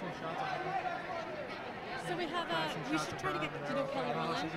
So we have uh, a. We should try to get to know Kelly Rowland.